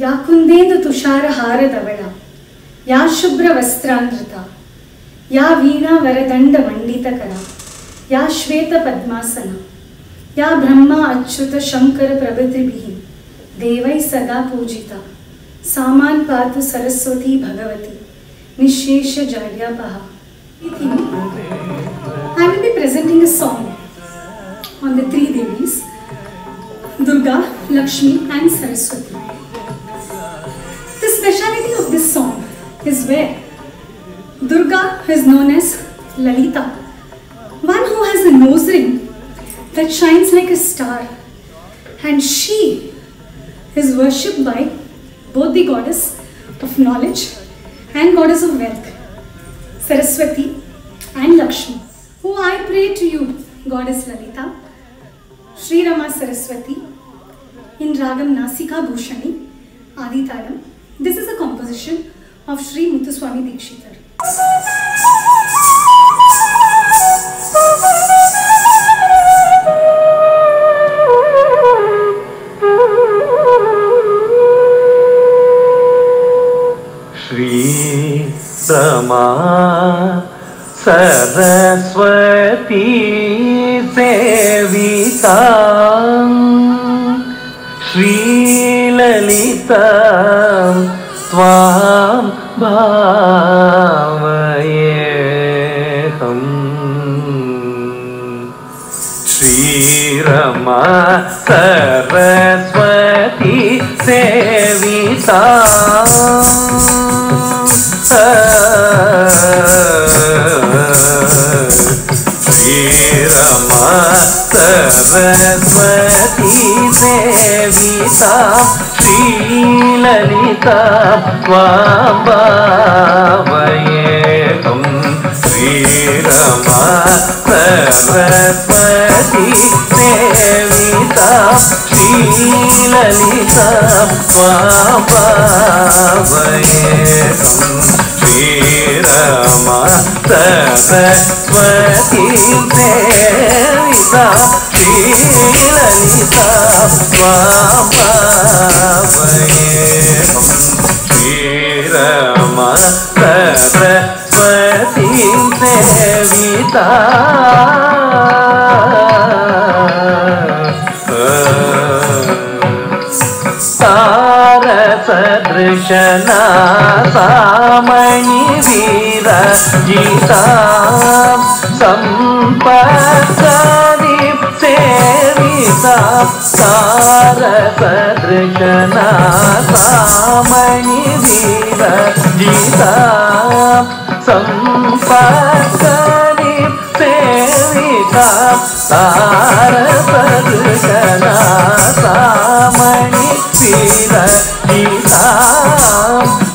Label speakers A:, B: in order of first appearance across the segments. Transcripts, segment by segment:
A: या कुन्देन्दु तुषारहारधवला या शुभ्रवस्त्रान्धृता या वीणावरदण्डमण्डितकरा या श्वेतपद्मासना या ब्रह्मा अच्युतशङ्करप्रभृतिभिः देवैः सदा पूजिता सामान् पातु Saraswati Bhagwati निःशेषजाड्यापहा I will be presenting a song on the three Devis Durga, Lakshmi, and Saraswati. Is where Durga is known as Lalita, one who has a nose ring that shines like a star, and she is worshipped by both the goddess of knowledge and goddess of wealth, Saraswati and Lakshmi. Who I pray to you, goddess Lalita, Sri Rama Saraswati, in Ragam Nasika Bhushani, Aditalam. This is a composition of Sri Muthuswami Dikshitar.
B: श्रीरमा Saraswati सेविता श्रीललिता त्वां भावयेऽहम् श्रीरमा सरस्वती सेविता। श्रीरमा सरस्वती सेविता శ్రీలలితా వాయేం శ్రీరమా సరస్వతి సేవిత శ్రీలలిత వాయేం శ్రీరమా సరస్వతి సేవిత శ్రీలలిత వాబా వయేహం శ్రీరమ సరస్వతీ సేవిత తారసదృశనా సామణి వీర గీతా సంపద సారపదృషణ సామణి వీర జీత సంపకని సేవిత సారపదృషణ సామణి వీర జీత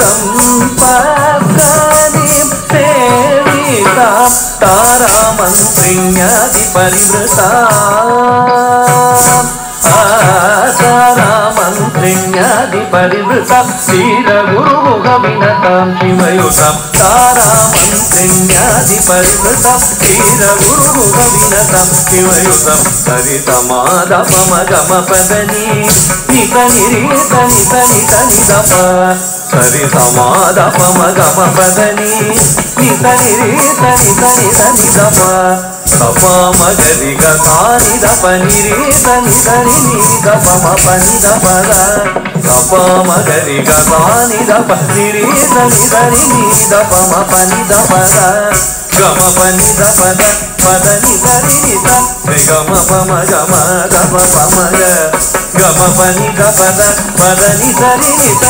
B: సంపకని సేవిత తారామంత్రిణ్యాది పరివృతా सेविता तारामन्त्रिण्यादि परिवृता तारामन्त्रिण्यादि परिवृता क्षीरगुरुमुखविनतां शिवयुतां तारामन्त्रिण्यादि परिवृता क्षीरगुरुमुखविनतां शिवयुतां सरितमादपमगमपदनी नित निरीत नित नित निदप सरितमादपमगमपदनी నిత నిరీత మగరి గని దప నిరీత నిత నిద పమ పని దపద సప మగరి గని దప నిరీత నిద నిద పమ పని దపద గమ పని దపద పద నిద నిద గమ పమ గమ దప పమ గమ పని దపద పద నిద నిద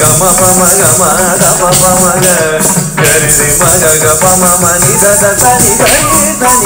B: గమ పమ గమ దప పమ గరి మగ గ పమ మని దద తని గరి దని